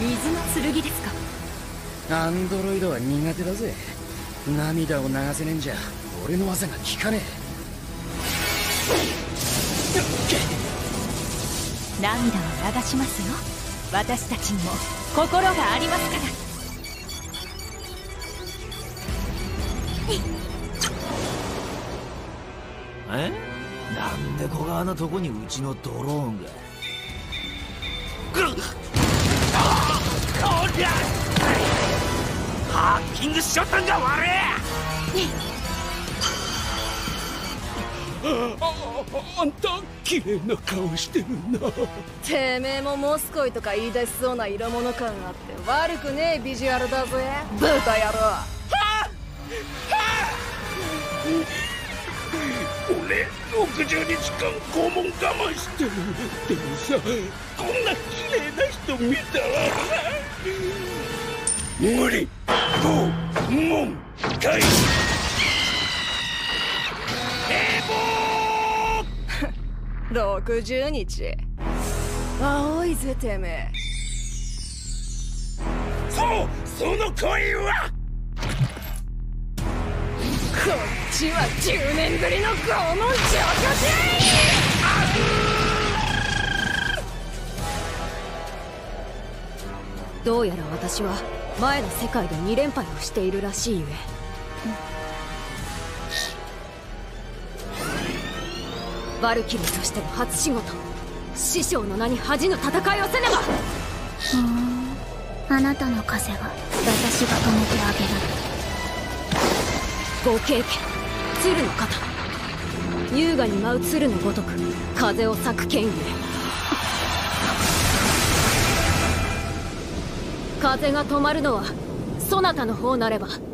水の剣ですか？アンドロイドは苦手だぜ。涙を流せねえんじゃ俺の技が効かねえ。涙は流しますよ。私たちにも心がありますから。え？なんで小川のとこにうちのドローンが？こりハッキングしちゃったんが悪い。あんた綺麗な顔してるな。てめえもモスコイとか言い出しそうな色物感あって悪くねえビジュアルだぜ。ブータ野郎。は俺60日間拷問我慢してるでもさこんな綺麗な人見たら無理。拷問開始60日。青いぜてめえそうその声は！こっちは10年ぶりの拷問状況どうやら私は前の世界で2連敗をしているらしいゆえ、バルキリーとしての初仕事。師匠の名に恥じぬ戦いをせねば。ふん。あなたの風は私が止めてあげる。ご経験。鶴の肩優雅に舞う鶴のごとく風を咲く剣ゆえ風が止まるのはそなたの方なれば。